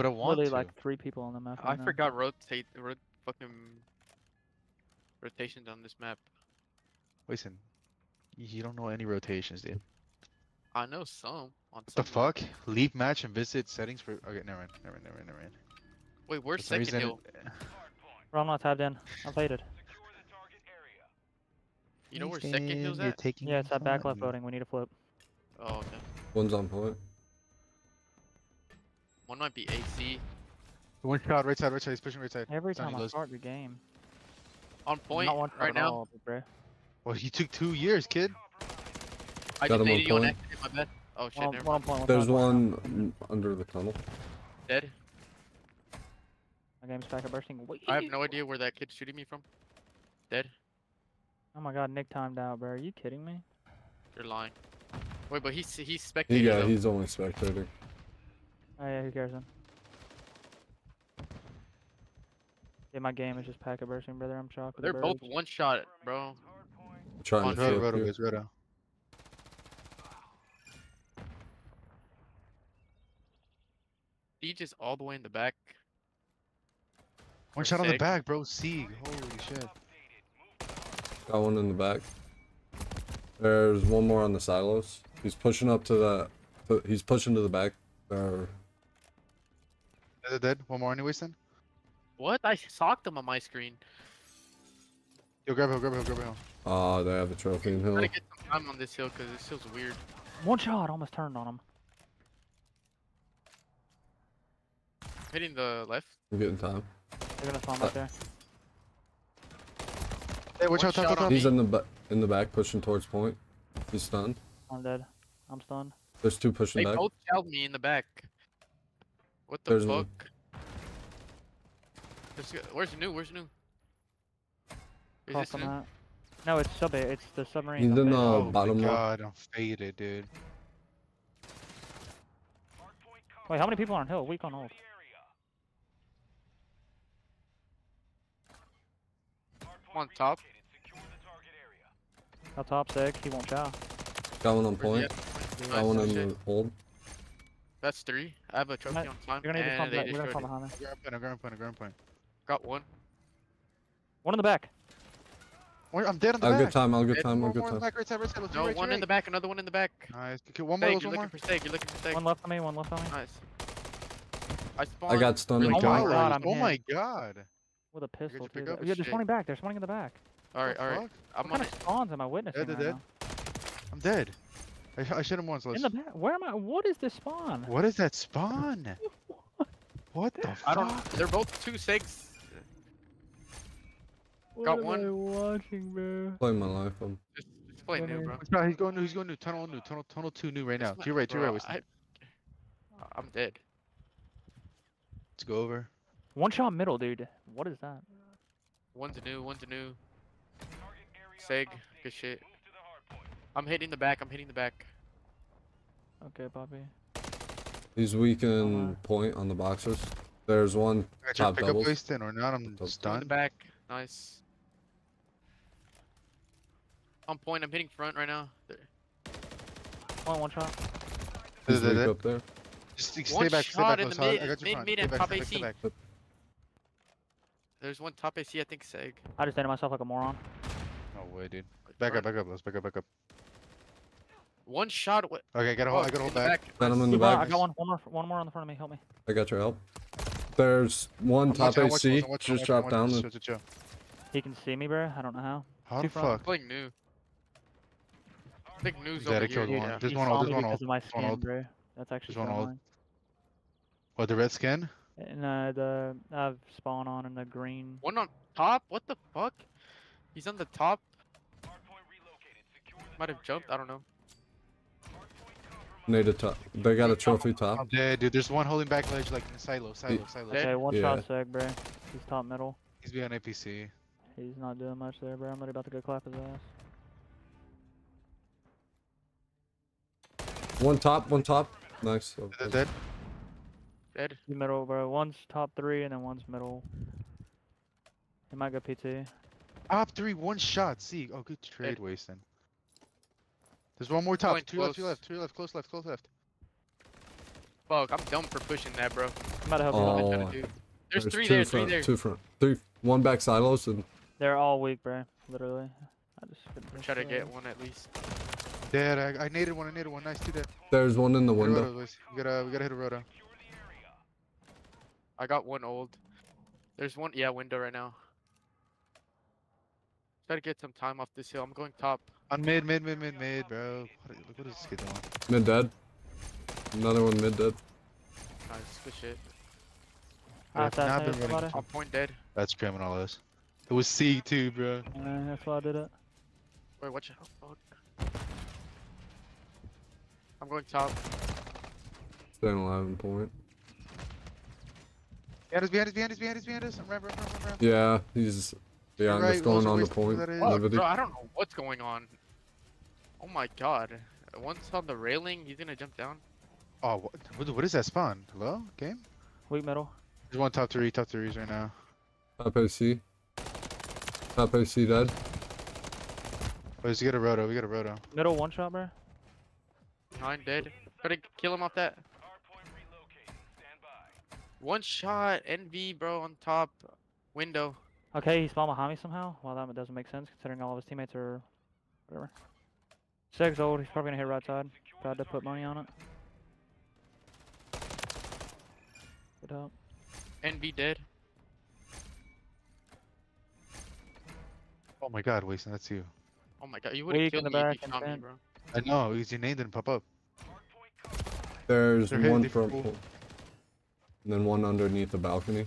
but I want Literally to. like three people on the map. I right forgot rotate rot fucking rotations on this map. Listen, you don't know any rotations, dude. I know some on What the some maps. fuck? Leave match and visit settings for. Okay, never mind, never mind, never mind, never mind. Wait, where's For second reason- hill? Bro, I'm not tabbed in. I'm faded. You know where second hill's at? Yeah, it's that back left voting. We need a flip. Oh, okay. One's on point. One might be AC. The One shot, right side, right side. He's pushing right side. Every Sonny time I Lowe's. start the game. On point not one right now. all, bro. Well, he took two years, kid. I Got just him on naded you on point. accident, my bad. Oh shit, One, never one mind. point, one There's point, one under the tunnel. Dead. My game's back at bursting. Wait. I have no idea where that kid's shooting me from. Dead. Oh my god, Nick timed out, bro. Are you kidding me? You're lying. Wait, but he's he's spectating. Yeah, though. he's only spectating. Oh yeah, who cares then? Yeah, my game is just packet bursting, brother. I'm shocked. with They're both one shot, bro. Trying On to Roto, flip roto, you. roto. He just all the way in the back. One Or shot on the back, bro. Sieg. Holy shit. Got one in the back. There's one more on the silos. He's pushing up to the. He's pushing to the back. Or Dead, dead, dead. One more anyways then. What? I socked him on my screen. Yo, grab hill, grab hill, grab hill. ah, they have a trophy in hill. Trying to get some time on this hill because this hill's weird. One shot, almost turned on him. Hitting the left. I'm getting time. They're gonna spawn back there. Hey, watch One out, top, shot top, top. He's in the ba- in the back pushing towards point. He's stunned. I'm dead. I'm stunned. There's two pushing They back. They both shelled me in the back. What the There's one. fuck? There's g- Where's new? Where's new? Is Cross this on new? that. No, it's sub It's the submarine. He's in the Oh my bottom left. god, I'm faded, dude. Wait, how many people are on hill? Weak on hold. I'm on top. Up top, sick. He won't chow. Got one on point. at? Got Nice, one in shit. the hold. That's three. I have a trophy Might- on time, You're gonna need to and spawn back. We're gonna destroyed spawn it. behind me. Ground point, ground point, ground point. Got one. One in the back. Wait, I'm dead on the back. I'll back. get time. I'll get time. I'll One get more on the time. back, right side, right side. Let's No, right, one right. in the back. Another one in the back. Nice. Okay, one more, you're one more. looking for steg. You're looking for steg. One left on me. One left on me. Nice. I spawned. I got stunned. really oh, oh my close. god, I'm Oh hit. my god. With a pistol your too. Yeah, they're Shit. spawning back. They're spawning in the back. All right. All right. I'm What on kind of spawns am I witnessing Dead, right dead, now? I'm dead. I, sh- I shot him once. In Let's... the back. Where am I? What is this spawn? What is that spawn? What the I fuck? don't. They're both two segs. What Got am one. I watching, bro? Playing my life. I'm Just, just play new, bro. No, he's going new. He's going new. Tunnel new. Tunnel tunnel two new right now. This To your right. To your right. I, I'm dead. Let's go over. One shot middle, dude. What is that? One's a new. One's a new. Seg. Good shit. I'm hitting the back. I'm hitting the back. Okay, Bobby. He's weak in point on the boxes. There's one I got top pickup doubles. wasted or not? I'm Top Two in the stunned. back. Nice. On point. I'm hitting front right now. There- One, one shot. He's Dead, dead, weak dead. up there. Just stay One back. Stay shot back. in the close. I- mid- I got your mid- front. mid Stay and back, top stay back, stay AC. back. There's one top AC. I think Seg. I just dated myself like a moron. No way, dude. Back up. Back up. Let's back up. Back up. One shot. Wi- Okay, I gotta oh, hold. I gotta hold the back. Got him in the Uh, back. I got one. One more. One more on the front of me. Help me. I got your help. There's one I'm top watching, AC. I'm Just watching, dropped I'm down. watching. and- Chill, chill, chill. He can see me, bro. I don't know how. How Two the front. Fuck? playing new. I think new's Dead, I over killed here. one. Yeah. There's one saw old, me there's one because old, of my there's one skin, old. bro. That's actually There's one old. What, the red skin? And uh, the I have spawn on in the green. One on top. What the fuck? He's on the top. Might have jumped. I don't know. Need a top. They got a trophy top. Oh, I'm top. dead, dude. There's one holding back ledge, like in the silo, silo, Ye- silo. Dead. Okay, one Yeah. shot seg, bro. He's top middle. He's behind APC. He's not doing much there, bro. I'm literally about to go clap his ass. One top. One top. Nice. Dead, dead. Dead. He's middle, bro. One's top three and then one's middle. He might go PT. Top three, one shot. See. Oh, good trade, wasting. There's one more top. Going Two left, two left, two left, close left, close left. Fuck, I'm dumb for pushing that, bro. I'm about to help out. Oh. am I Oh, trying to do? There's, three two there, three there. Two front. Three. One back silos and They're all weak, bro. Literally. I just couldn't Try to get one at least. Dead. I, I naded one. I naded one. Nice. Two dead. there's one in the window. roto, boys. We gotta we gotta hit a roto. I got one old. There's one, yeah, window right now. Try to get some time off this hill. I'm going top. On mid, mid, mid, mid, mid, bro. What, look what is this kid doing? Mid dead. Another one mid dead. Nice, good shit. I If not, been running. somebody. Top point dead. That's criminal. This. It was C too, bro. Yeah, that's why I did it. Wait, watch out. Fuck. I'm going top. Staying alive in point. Behind us, behind us, behind us, behind us, behind us. Ramp, ramp. Yeah, he's yeah, You're right, going on the point. that is- Fuck, Liberty. bro, I don't know what's going on. Oh my god. Once on the railing, he's gonna jump down. Oh, what, what, what is that spawn? Hello, game? Wait, metal. There's one top three, top threes right now. Top AC. Top AC dead. Oh, Boys, we got a roto. We got a roto. Middle one shot, bro. Nine dead. Try to kill him off that. One shot, NV, bro, on top. Window. Okay, he spawned behind me somehow. Well, that doesn't make sense considering all of his teammates are whatever. Seg's old. He's probably gonna hit right side. Tried to put money on it. Good help. NV dead. Oh my god, Wasting, that's you. Oh my god, you would have Weak in the me back if you and shot me, bro. I know, because your name didn't pop up. There's They're one the from. And then one underneath the balcony.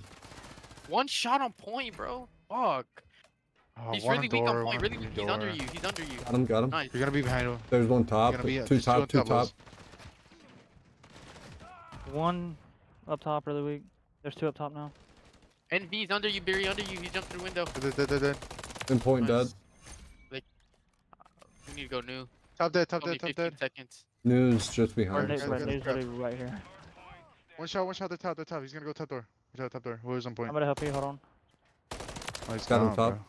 One shot on point, bro. Fuck. Oh, He's one really weak door, on one point. Really weak. He's under you. He's under you. Got him, got him. Nice. You're gonna be behind him. There's one top. You're be two top, two top. One up top, really weak. There's two up top now. NV's under you, Barry, under you. He jumped through the window. Dead, dead, dead, dead. In point dead. Like, uh, we need to go new. Top dead, top dead, top 15 dead. seconds. News just behind. Nate, right, okay, Nate's right here. One shot, one shot, the top, the top. He's gonna go top door. Watch out, top door. Whoever's on point. I'm gonna help you. Hold on. Oh, he's Got him top. bro.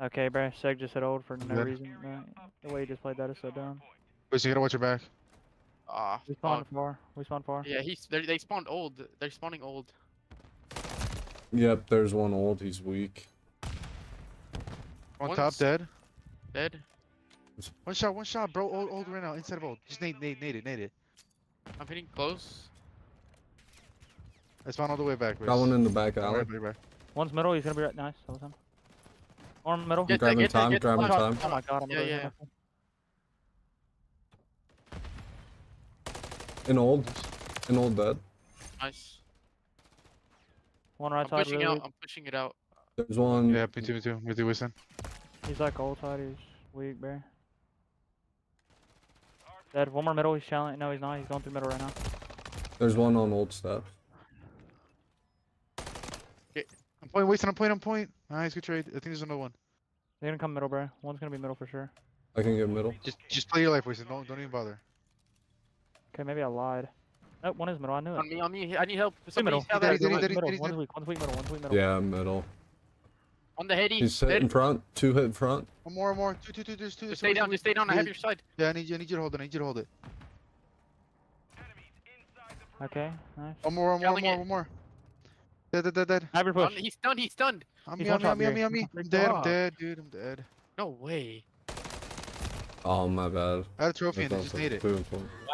Okay, bro. Seg just hit old for no Good. reason. Uh, the way he just played that is so dumb. Boys, you gotta watch your back. Ah, We fuck. spawned far. We spawned far. Yeah, he's they're- they spawned old. They're spawning old. Yep, there's one old. He's weak. One One's- top dead. Dead. One shot, one shot, bro. Old, old right now. Inside of old. Just nade, nade, nade it, nade it. I'm hitting close. I spawned all the way back. Got one in the back Don't worry alley. about your back. One's middle. He's gonna be right. Nice. That was him. One middle. Get that, grabbing get time, get grabbing Fuck, time. Oh my god. I'm Yeah, really yeah. An old. An old dead. Nice. One right I'm side. pushing Really out. I'm pushing it out. There's one. Yeah, me too, me too. With you, Wilson. He's like old side. He's weak, bro. Dead. One more middle. He's challenging. No, he's not. He's going through middle right now. There's one on old steps. Okay I'm point, Wilson. I'm point, I'm point. Nice, good trade. I think there's another one. They're gonna come middle, bro. One's gonna be middle for sure. I can get middle. Just, just play your life, Wilson. Don't, don't even bother. Okay, maybe I lied. Oh, one is middle. I knew it. On me, on me. I need help. Two Somebody middle. help He's that. dead, he's One's dead, he's middle. dead, he's One's weak. One's weak middle. One's weak middle. Yeah, middle. On the heady. He's hit in front. Two hit in front. One more, one more. Two, two, two. There's two. Just stay down. Just stay down. I have your side. Yeah, I need you. I need you to hold it. I need you to hold it. Okay, nice. One more, one more, one more, one more. Dead, dead, dead, dead. I have your push. He's stunned. He's stunned. I'm me, one I'm me, shot, I'm me, I'm me, Barry. I'm me. I'm dead, I'm dead, dude. I'm dead. No way. Oh my bad. I had a trophy and I just awesome. need it. Two in.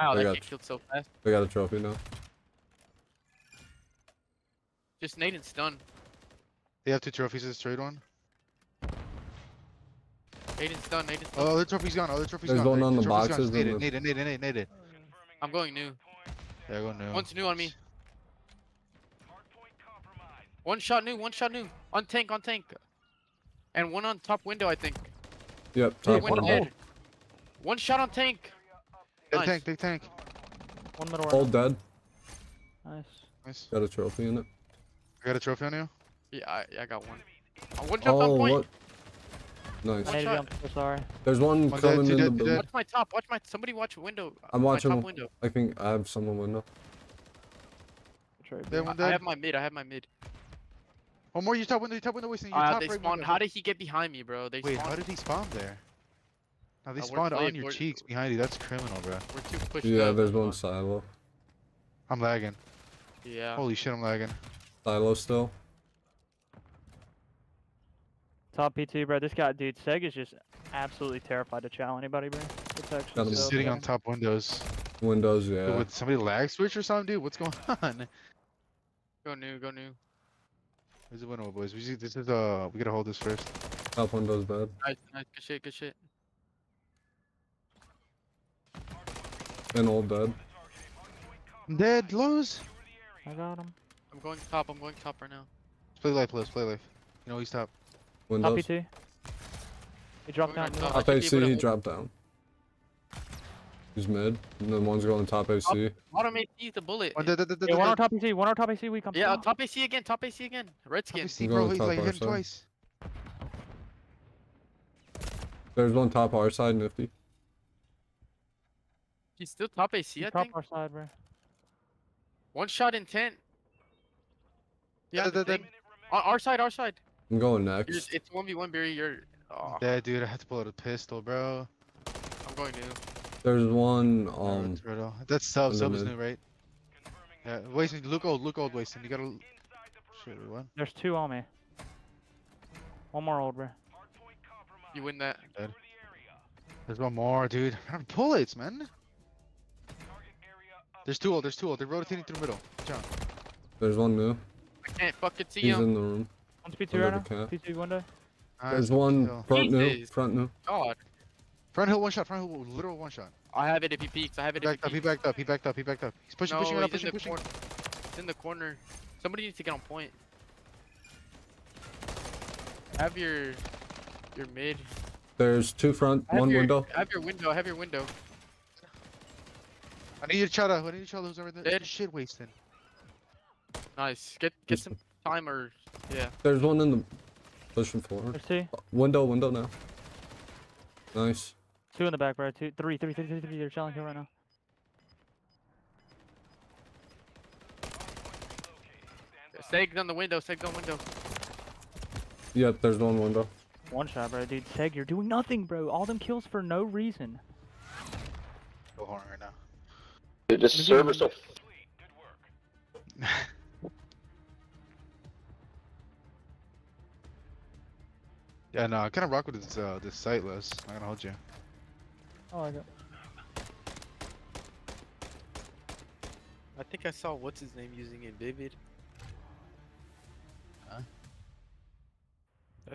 Wow, I that got kid killed so fast. I got a trophy now. Just nade and stun. They have two trophies. This trade one. Nade and stun. Nade stun. Oh, other trophy's gone. Other trophy's There's gone. one on the trophy's gone. boxes Just Need and it, the- it, need it, need it. I'm going new. Yeah, go new. One's new on me. One shot new. One shot new. On tank. On tank. And one on top window. I think. Yep, Hey, top One one. dead. One shot on tank. Big nice. tank, big tank. One middle right Old dead. Nice. Nice. Got a trophy in it. I got a trophy on you. Yeah, I, yeah, I got one. Uh, one jump Oh, on point. what? Nice. I One need to shot. jump. So sorry. There's one One dead, coming in dead, the two building. Watch my top. Watch my. Somebody watch window. uh, I'm my watching top him. window. I think I have someone window. Good trade, Dead bro. one I, I have my mid. I have my mid. One more. You top window. You top window. Wasting. You Uh, top they right. spawned. window. How did he get behind me, bro? They Wait, how did he spawn there? Now they Uh, spawned on your we're- cheeks behind you. That's criminal, bro. We're too pushed Yeah, up. there's come one on. silo. I'm lagging. Yeah. Holy shit, I'm lagging. Silo still. Top PT, bro. This guy, dude, Seg is just absolutely terrified to chow anybody, bro. It's actually Got him. Just so sitting on top windows. Windows, Dude, yeah. With somebody lag switch or something, dude? What's going on? Go new, go new. Where's the window, boys? We see, this is uh, we gotta hold this first. Top window's bad. Nice, nice, good shit, good shit. And old dead. Dead, lose. I got him. I'm going top, I'm going top right now. Let's play life, let's play life. You know he's top. Top Windows. PT. He dropped Going down. on middle. top. Top I should be AC, he dropped down. He's mid. And then one's going top AC. Bottom oh, AC, the bullet. Oh, one dead, dead, dead, dead, Yeah, one on top AC. One on top AC. Weak. I'm Yeah, top AC again, top AC again. Top Redskin. AC, bro. going He's like hit him twice. There's one top our side, nifty. He's still top AC, He's I top think. our side, bro. One shot intent. Yeah, Dead, the dead, thing. Uh, our side, our side. I'm going You're, next. it's 1v1, Barry. You're. Oh, Dead, dude. I had to pull out a pistol, bro. I'm going new. There's one, um, it's brutal. That's sub. in Sub is new, right? Yeah, Wasting. Look old. Look old, Wasting. You gotta. Shit, what? There's two on me. One more old, bro. You win that. There's one more, dude. Man, bullets, man. There's two old. There's two old. They're rotating through the middle. John. there's one new. I can't fucking see He's him. in the room. One's P2 right now. P2 window. There's one front new. Front new. God. Front hill, one shot. Front hill, literal one shot. I have it if he peeks. I have He it if he backed up. He backed up. He backed up. He backed up. He's pushing, no, pushing it up, he's in pushing, the pushing. corner. It's in the corner. Somebody needs to get on point. Have your your mid. There's two front, have one your, window. I have your window. I have your window. I need you to shut up. I need you to shut who's over there. Dead. Shit wasting. Nice. Get get Just- some timer. Yeah. There's one in the pushing forward. There's two. Window, window now. Nice. Two in the back, bro. Two, three, three, three, three, three. They're challenging right now. Seg's on the window. Seg's on window. Yep, there's one window. One shot, bro. Dude, Seg, you're doing nothing, bro. All them kills for no reason. Go horn right now. Dude, this server's so Yeah, no, I kind of rock with this uh, this sightless. I'm gonna hold you. Oh, I. I think I saw what's his name using it. Vivid.